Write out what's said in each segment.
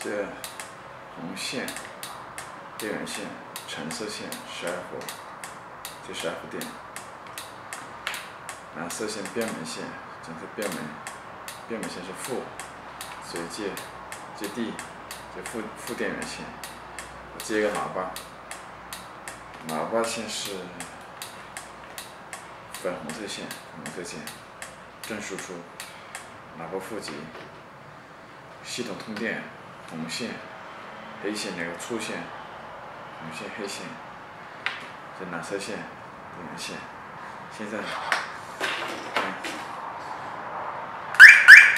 这红线电源线，橙色线十二伏，这十二伏电。蓝色线变门线，整个变门变门线是负，所以接接 D，这负负电源线。接一个喇叭，喇叭线是粉红色线，粉红色线正输出，喇叭负极，系统通电红线，黑线那个粗线，红线黑线，这蓝色线电源线，现在。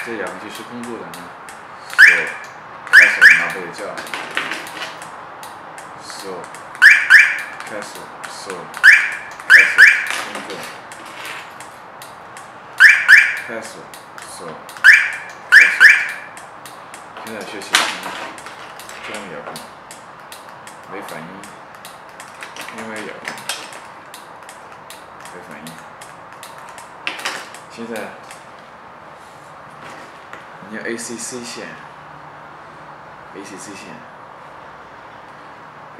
这遥控器是工作的呢，手开始拿不回叫，手开始手开始工作，开始手开始，现在学习这种遥控，没反应，因为遥控没反应，现在。你要 ACC 线，ACC 线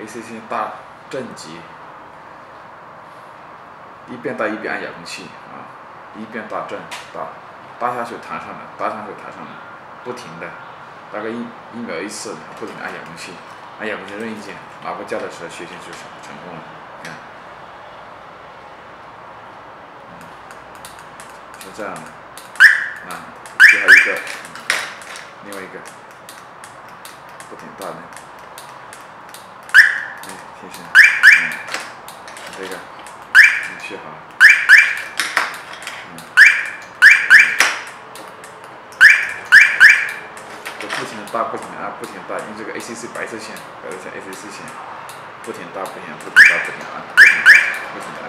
，ACC 线大正极，一边打一边按遥控器啊，一边打正打，打下去弹上来，打上去弹上来，不停的，大概一一秒一次，不停的按遥控器，按遥控器任意键，哪个叫的时候学习就成成功了，你看，是这样的，啊，最后一个。另外一个。不挺大的，哎，挺行，嗯，这个，你学好了，嗯，大不停的搭，不停的按，用这个 ACC 白色线，白色线 ACC 线，不停大，不停，不停大，不停按，不停，不停按，